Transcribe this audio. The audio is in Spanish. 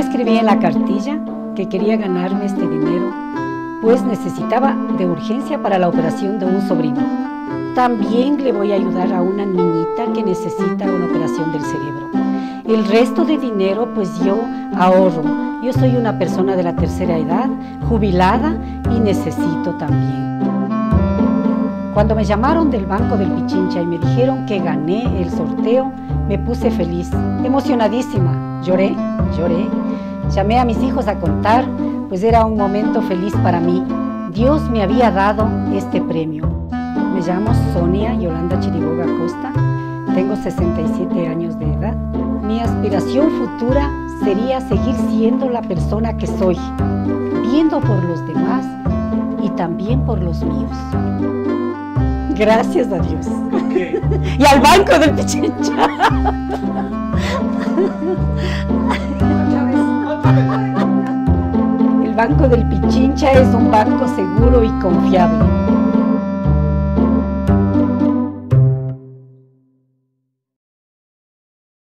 ella que quería ganarme este dinero, pues necesitaba de urgencia para la operación de un sobrino. También le voy a ayudar a una niñita que necesita una operación del cerebro. El resto de dinero pues yo ahorro. Yo soy una persona de la tercera edad, jubilada y necesito también. Cuando me llamaron del Banco del Pichincha y me dijeron que gané el sorteo, me puse feliz, emocionadísima. Lloré, lloré. Llamé a mis hijos a contar, pues era un momento feliz para mí. Dios me había dado este premio. Me llamo Sonia Yolanda Chiriboga Costa, tengo 67 años de edad. Mi aspiración futura sería seguir siendo la persona que soy, viendo por los demás y también por los míos. Gracias a Dios. y al banco del Pichincha. Banco del Pichincha es un banco seguro y confiable